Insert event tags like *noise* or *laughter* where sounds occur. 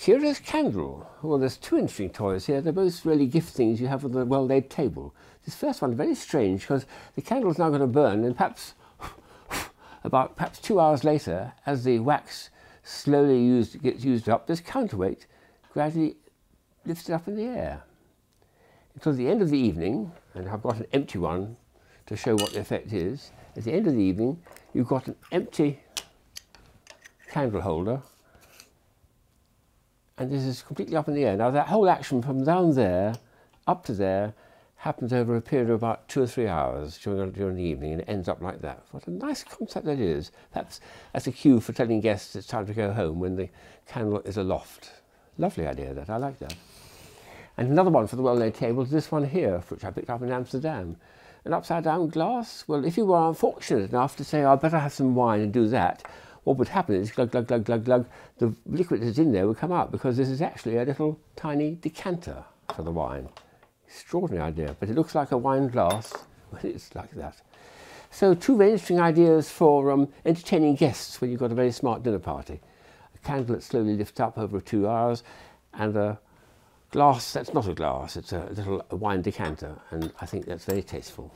Curious candle. Well, there's two interesting toys here. They're both really gift things you have on the well-laid table. This first one, very strange, because the candle's now going to burn, and perhaps *sighs* about perhaps two hours later, as the wax slowly used, gets used up, this counterweight gradually lifts it up in the air. Until the end of the evening, and I've got an empty one to show what the effect is, at the end of the evening, you've got an empty candle holder and this is completely up in the air. Now that whole action from down there up to there happens over a period of about two or three hours during, during the evening and it ends up like that. What a nice concept that is. Perhaps that's a cue for telling guests it's time to go home when the candle is aloft. Lovely idea that, I like that. And another one for the well-known table is this one here, which I picked up in Amsterdam. An upside down glass? Well, if you were unfortunate enough to say, oh, I'd better have some wine and do that, what would happen is glug, glug, glug, glug, glug, the liquid that's in there would come out because this is actually a little tiny decanter for the wine. Extraordinary idea, but it looks like a wine glass *laughs* when it's like that. So two very interesting ideas for um, entertaining guests when you've got a very smart dinner party. A candle that slowly lifts up over two hours and a glass that's not a glass, it's a little wine decanter and I think that's very tasteful.